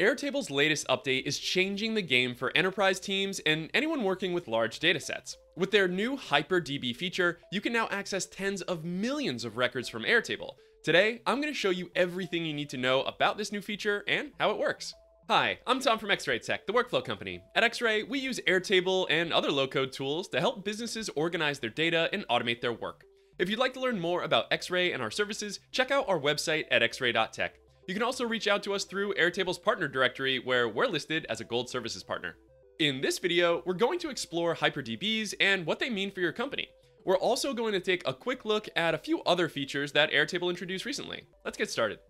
Airtable's latest update is changing the game for enterprise teams and anyone working with large datasets. With their new HyperDB feature, you can now access tens of millions of records from Airtable. Today, I'm going to show you everything you need to know about this new feature and how it works. Hi, I'm Tom from X-Ray Tech, the workflow company. At X-Ray, we use Airtable and other low-code tools to help businesses organize their data and automate their work. If you'd like to learn more about X-Ray and our services, check out our website at xray.tech. You can also reach out to us through Airtable's partner directory where we're listed as a gold services partner. In this video, we're going to explore HyperDBs and what they mean for your company. We're also going to take a quick look at a few other features that Airtable introduced recently. Let's get started.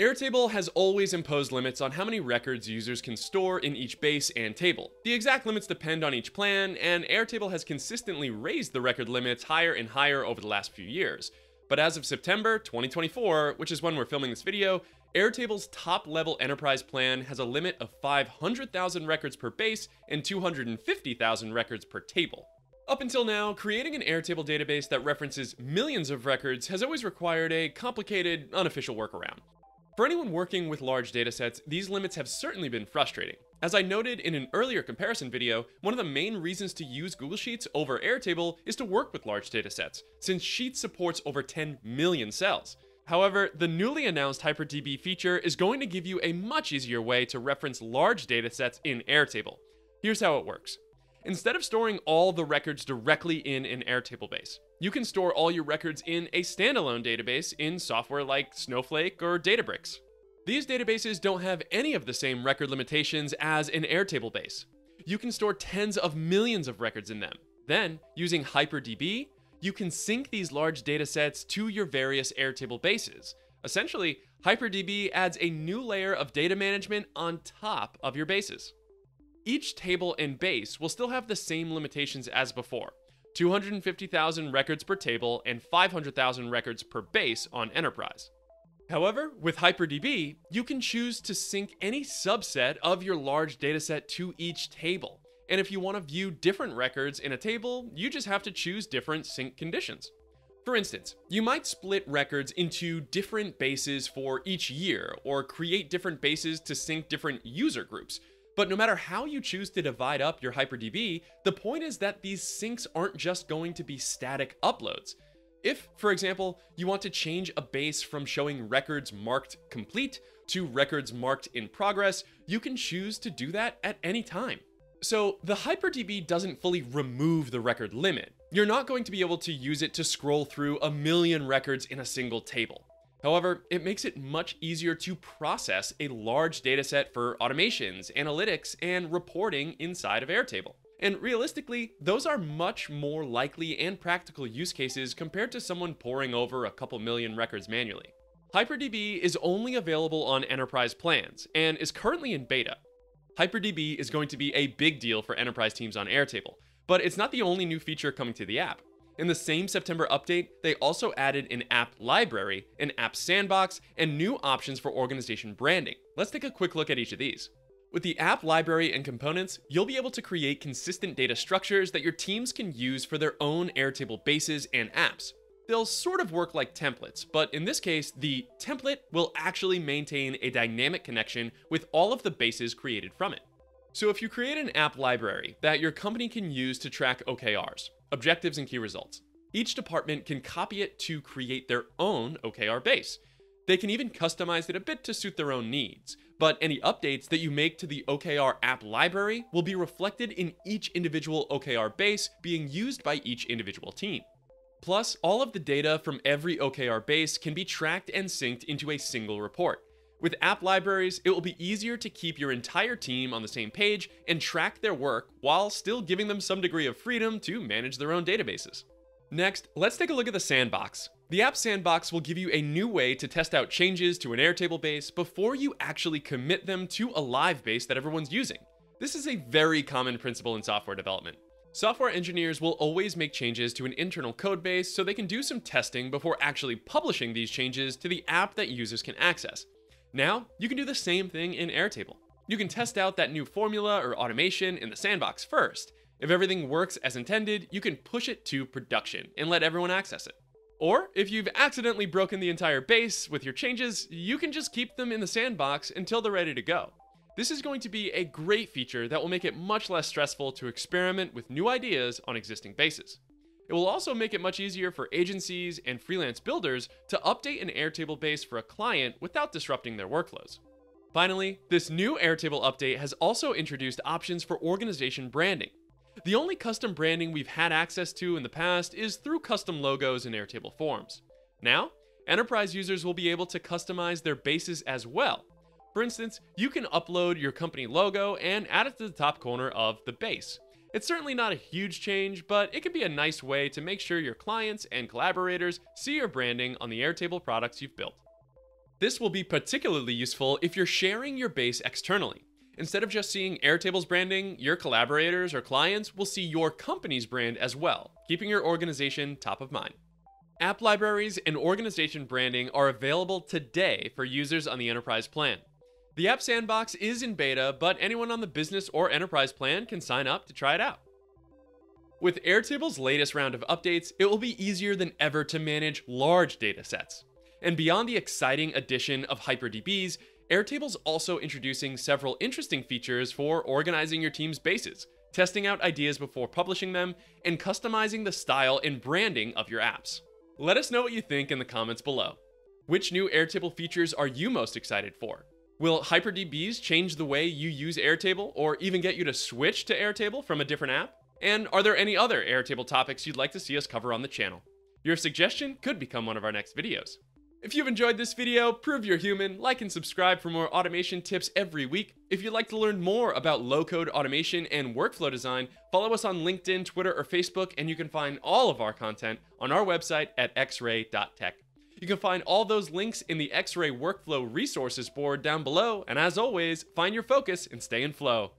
Airtable has always imposed limits on how many records users can store in each base and table. The exact limits depend on each plan, and Airtable has consistently raised the record limits higher and higher over the last few years. But as of September 2024, which is when we're filming this video, Airtable's top level enterprise plan has a limit of 500,000 records per base and 250,000 records per table. Up until now, creating an Airtable database that references millions of records has always required a complicated, unofficial workaround. For anyone working with large datasets, these limits have certainly been frustrating. As I noted in an earlier comparison video, one of the main reasons to use Google Sheets over Airtable is to work with large datasets, since Sheets supports over 10 million cells. However, the newly announced HyperDB feature is going to give you a much easier way to reference large datasets in Airtable. Here's how it works. Instead of storing all the records directly in an Airtable base, you can store all your records in a standalone database in software like Snowflake or Databricks. These databases don't have any of the same record limitations as an Airtable base. You can store tens of millions of records in them. Then, using HyperDB, you can sync these large datasets to your various Airtable bases. Essentially, HyperDB adds a new layer of data management on top of your bases. Each table and base will still have the same limitations as before 250,000 records per table and 500,000 records per base on Enterprise. However, with HyperDB, you can choose to sync any subset of your large dataset to each table. And if you want to view different records in a table, you just have to choose different sync conditions. For instance, you might split records into different bases for each year, or create different bases to sync different user groups. But no matter how you choose to divide up your HyperDB, the point is that these syncs aren't just going to be static uploads. If, for example, you want to change a base from showing records marked complete to records marked in progress, you can choose to do that at any time. So the HyperDB doesn't fully remove the record limit. You're not going to be able to use it to scroll through a million records in a single table. However, it makes it much easier to process a large dataset for automations, analytics, and reporting inside of Airtable. And realistically, those are much more likely and practical use cases compared to someone poring over a couple million records manually. HyperDB is only available on enterprise plans and is currently in beta, HyperDB is going to be a big deal for enterprise teams on Airtable, but it's not the only new feature coming to the app. In the same September update, they also added an app library, an app sandbox, and new options for organization branding. Let's take a quick look at each of these. With the app library and components, you'll be able to create consistent data structures that your teams can use for their own Airtable bases and apps they'll sort of work like templates, but in this case, the template will actually maintain a dynamic connection with all of the bases created from it. So if you create an app library that your company can use to track OKRs, objectives and key results, each department can copy it to create their own OKR base. They can even customize it a bit to suit their own needs, but any updates that you make to the OKR app library will be reflected in each individual OKR base being used by each individual team. Plus, all of the data from every OKR base can be tracked and synced into a single report. With app libraries, it will be easier to keep your entire team on the same page and track their work while still giving them some degree of freedom to manage their own databases. Next, let's take a look at the sandbox. The app sandbox will give you a new way to test out changes to an Airtable base before you actually commit them to a live base that everyone's using. This is a very common principle in software development. Software engineers will always make changes to an internal code base so they can do some testing before actually publishing these changes to the app that users can access. Now, you can do the same thing in Airtable. You can test out that new formula or automation in the sandbox first. If everything works as intended, you can push it to production and let everyone access it. Or, if you've accidentally broken the entire base with your changes, you can just keep them in the sandbox until they're ready to go. This is going to be a great feature that will make it much less stressful to experiment with new ideas on existing bases. It will also make it much easier for agencies and freelance builders to update an Airtable base for a client without disrupting their workflows. Finally, this new Airtable update has also introduced options for organization branding. The only custom branding we've had access to in the past is through custom logos in Airtable forms. Now, enterprise users will be able to customize their bases as well. For instance, you can upload your company logo and add it to the top corner of the base. It's certainly not a huge change, but it can be a nice way to make sure your clients and collaborators see your branding on the Airtable products you've built. This will be particularly useful if you're sharing your base externally. Instead of just seeing Airtable's branding, your collaborators or clients will see your company's brand as well, keeping your organization top of mind. App libraries and organization branding are available today for users on the Enterprise plan. The App Sandbox is in beta, but anyone on the business or enterprise plan can sign up to try it out. With Airtable's latest round of updates, it will be easier than ever to manage large datasets. And beyond the exciting addition of HyperDBs, Airtable's also introducing several interesting features for organizing your team's bases, testing out ideas before publishing them, and customizing the style and branding of your apps. Let us know what you think in the comments below. Which new Airtable features are you most excited for? Will HyperDBs change the way you use Airtable or even get you to switch to Airtable from a different app? And are there any other Airtable topics you'd like to see us cover on the channel? Your suggestion could become one of our next videos. If you've enjoyed this video, prove you're human, like and subscribe for more automation tips every week. If you'd like to learn more about low-code automation and workflow design, follow us on LinkedIn, Twitter, or Facebook, and you can find all of our content on our website at xray.tech. You can find all those links in the X-Ray Workflow resources board down below, and as always, find your focus and stay in flow.